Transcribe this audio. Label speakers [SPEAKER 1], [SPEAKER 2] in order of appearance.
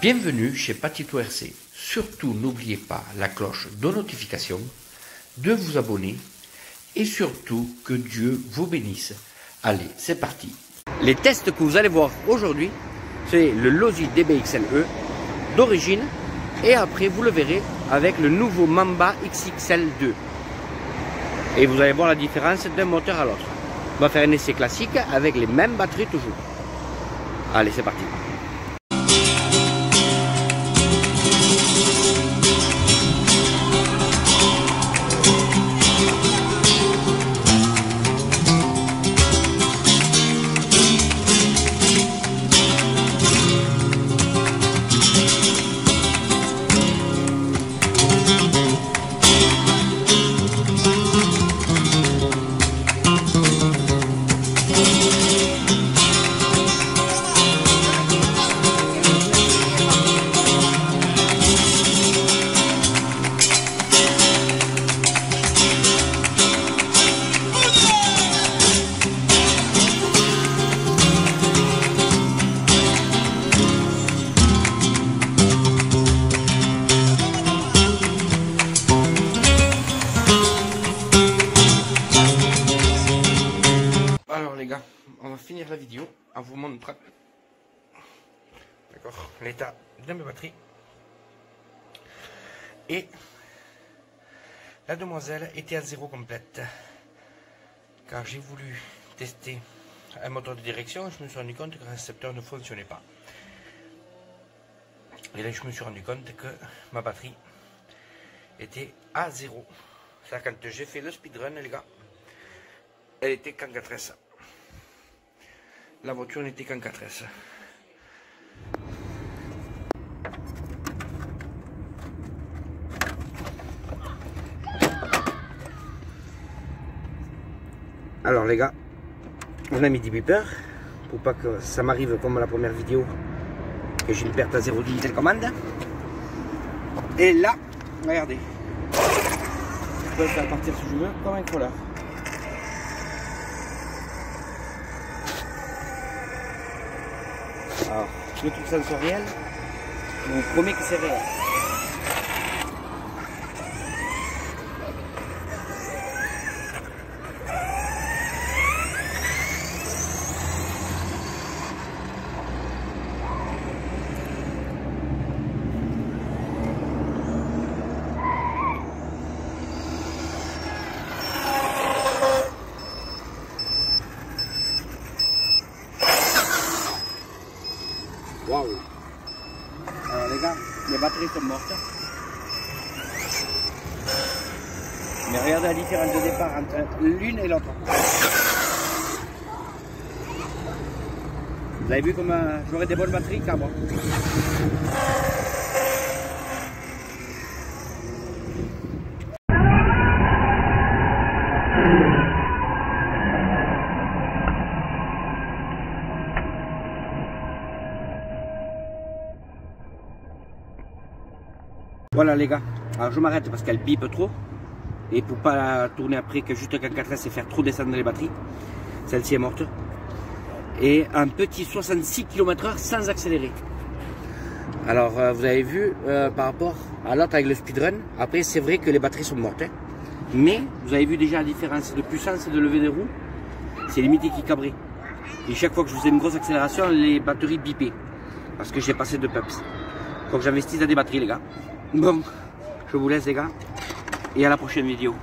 [SPEAKER 1] Bienvenue chez Patito RC. Surtout n'oubliez pas la cloche de notification, de vous abonner et surtout que Dieu vous bénisse. Allez, c'est parti. Les tests que vous allez voir aujourd'hui, c'est le Lozi DBXLE d'origine et après vous le verrez avec le nouveau Mamba XXL2. Et vous allez voir la différence d'un moteur à l'autre. On va faire un essai classique avec les mêmes batteries toujours. Allez, c'est parti. Les gars, on va finir la vidéo en vous montrant d'accord l'état de mes batteries et la demoiselle était à zéro complète. Car j'ai voulu tester un moteur de direction je me suis rendu compte que le récepteur ne fonctionnait pas. Et là je me suis rendu compte que ma batterie était à zéro. Ça quand j'ai fait le speedrun les gars elle était qu'en 4S la voiture n'était qu'en 4S. Alors les gars, on a mis des beepers pour pas que ça m'arrive comme la première vidéo que j'ai une perte à 0,10 télécommande. Et là, regardez, je peux faire partir si je veux comme un crawler. Alors, je trouve ça soit réel. Je vous promets que c'est réel. Alors les gars, les batteries sont mortes. Mais regardez la différence de départ entre l'une et l'autre. Vous avez vu comme j'aurais des bonnes batteries qu'à Voilà les gars, alors je m'arrête parce qu'elle pipe trop. Et pour pas tourner après que juste qu'en 4S et faire trop descendre les batteries. Celle-ci est morte. Et un petit 66 km/h sans accélérer. Alors euh, vous avez vu euh, par rapport à l'autre avec le speedrun. Après c'est vrai que les batteries sont mortes. hein. Mais vous avez vu déjà la différence de puissance et de levée des roues? C'est limite équilibré. Et chaque fois que je faisais une grosse accélération, les batteries bipaient. Parce que j'ai passé de peps. Donc j'investis dans des batteries les gars. Bon, je vous laisse les gars. Et à la prochaine vidéo.